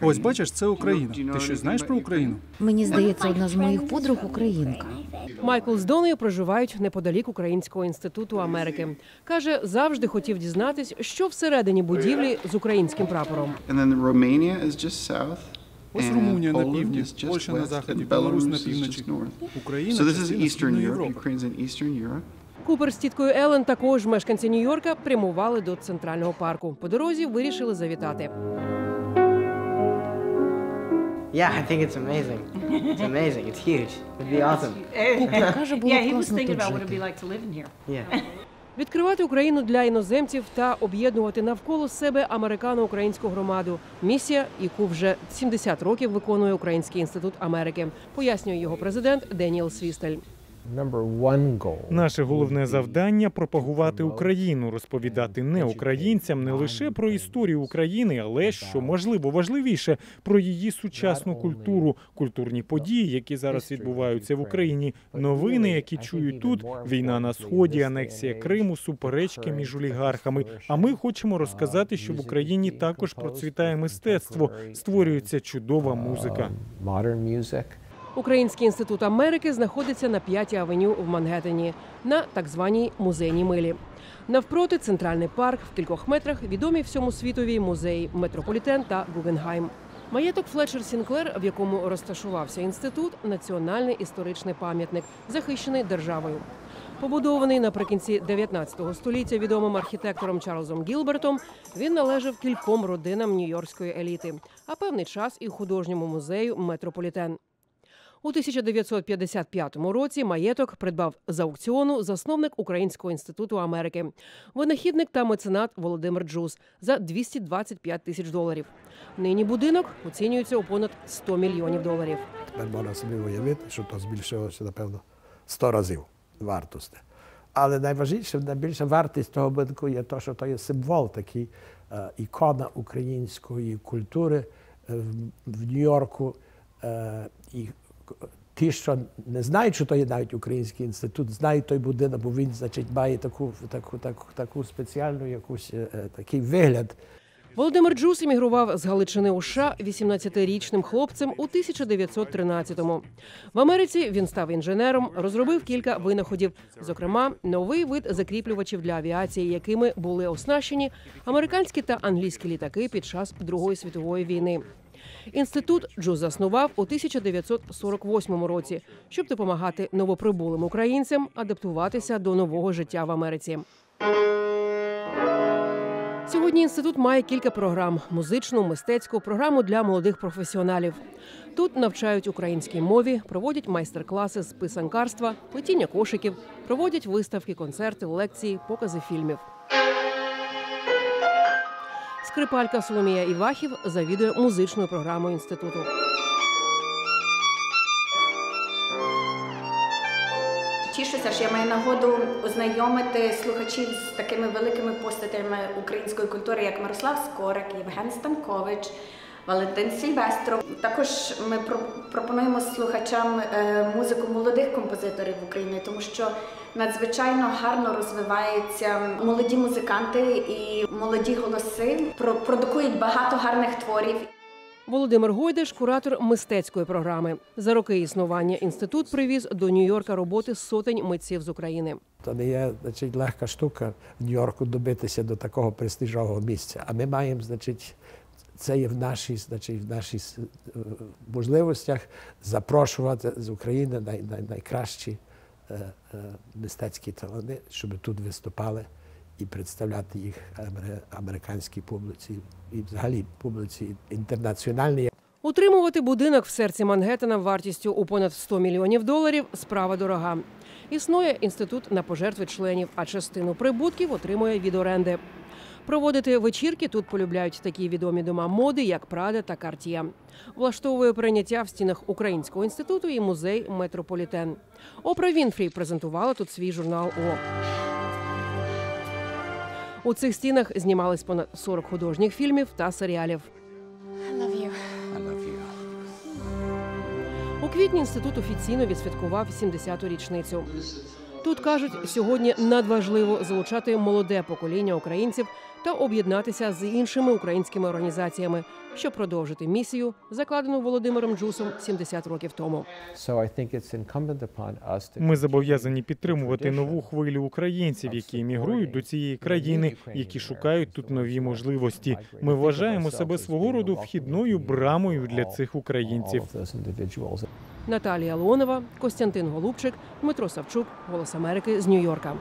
Ось бачиш, це Україна. Ти щось знаєш про Україну? Мені здається, одна з моїх подруг українка. Майкл з Донею проживають неподалік Українського інституту Америки. Каже, завжди хотів дізнатись, що всередині будівлі з українським прапором. Ось Румунія на півдні, Польща на заході, Білорусь на півночі. Україна in Eastern Europe. Купер з тіткою Елен, також мешканці Нью-Йорка, прямували до центрального парку. По дорозі вирішили завітати. Yeah, I think it's amazing. It's amazing. It's huge. It'd be awesome. Купер каже, було yeah, he was класно thinking тут about what it'd be жити. like to live in here. Yeah. Відкривати Україну для іноземців та об'єднувати навколо себе американо-українську громаду. Місія, яку вже 70 років виконує Український інститут Америки, пояснює його президент Деніел Свістель. Наше головне завдання пропагувати Україну, розповідати не українцям не лише про історію України, але що можливо важливіше про її сучасну культуру, культурні події, які зараз відбуваються в Україні, новини, які чують тут: війна на сході, анексія Криму, суперечки між олігархами. А ми хочемо розказати, що в Україні також процвітає мистецтво, створюється чудова музика. Український інститут Америки знаходиться на 5-й авеню в Мангеттені на так званій музейній милі. Навпроти центральний парк в кількох метрах відомі всьому світові музеї Метрополітен та Гугенхайм. Маєток Флетчер Сінклер, в якому розташувався інститут, національний історичний пам'ятник, захищений державою. Побудований наприкінці 19 століття відомим архітектором Чарльзом Гілбертом, він належав кільком родинам нью-йоркської еліти, а певний час і художньому музею Метрополітен. У 1955 році маєток придбав з аукціону засновник Українського інституту Америки, винахідник та меценат Володимир Джус за 225 тисяч доларів. Нині будинок оцінюється у понад 100 мільйонів доларів. Тепер можна собі уявити, що то збільшилося, напевно, 100 разів вартості. Але найважливіше, найбільша вартість того будинку є те, що то є символ, такий е, ікона української культури е, в, Нью-Йорку. Е, ті, що не знають, що то є навіть український інститут, знають той будинок, бо він, значить, має таку, таку, таку, таку спеціальну якусь е, е, такий вигляд. Володимир Джус іммігрував з Галичини у США 18-річним хлопцем у 1913-му. В Америці він став інженером, розробив кілька винаходів, зокрема, новий вид закріплювачів для авіації, якими були оснащені американські та англійські літаки під час Другої світової війни. Інститут Джус заснував у 1948 році, щоб допомагати новоприбулим українцям адаптуватися до нового життя в Америці. Сьогодні інститут має кілька програм: музичну, мистецьку, програму для молодих професіоналів. Тут навчають українській мові, проводять майстер-класи з писанкарства, плетіння кошиків, проводять виставки, концерти, лекції, покази фільмів. Скрипалька Соломія Івахів завідує музичною програмою інституту. Тішуся, що я маю нагоду ознайомити слухачів з такими великими постатями української культури, як Мирослав Скорик, Євген Станкович, Валентин Сільвестров. Також ми пропонуємо слухачам е, музику молодих композиторів України, тому що надзвичайно гарно розвиваються молоді музиканти і молоді голоси, продукують багато гарних творів. Володимир Гойдеш, куратор мистецької програми. За роки існування інститут привіз до Нью-Йорка роботи сотень митців з України. То не є значить, легка штука в Нью-Йорку добитися до такого престижного місця. А ми маємо, значить, це є в нашій, значить, в нашій е, можливостях запрошувати з України най, най, найкращі е, е, мистецькі таланти, щоб тут виступали і представляти їх американській публіці і взагалі публіці інтернаціональній. Утримувати будинок в серці Мангеттена вартістю у понад 100 мільйонів доларів справа дорога. Існує інститут на пожертви членів, а частину прибутків отримує від оренди. Проводити вечірки тут полюбляють такі відомі дома моди, як Прада та Картія. Влаштовує прийняття в стінах Українського інституту і музей Метрополітен. Опра Вінфрі презентувала тут свій журнал О. У цих стінах знімались понад 40 художніх фільмів та серіалів. У квітні інститут офіційно відсвяткував 70-ту річницю. Тут кажуть, сьогодні надважливо залучати молоде покоління українців та об'єднатися з іншими українськими організаціями, щоб продовжити місію, закладену Володимиром Джусом 70 років тому. Ми зобов'язані підтримувати нову хвилю українців, які емігрують до цієї країни, які шукають тут нові можливості. Ми вважаємо себе свого роду вхідною брамою для цих українців. Наталія Леонова, Костянтин Голубчик, Дмитро Савчук, Голос Америки з Нью-Йорка.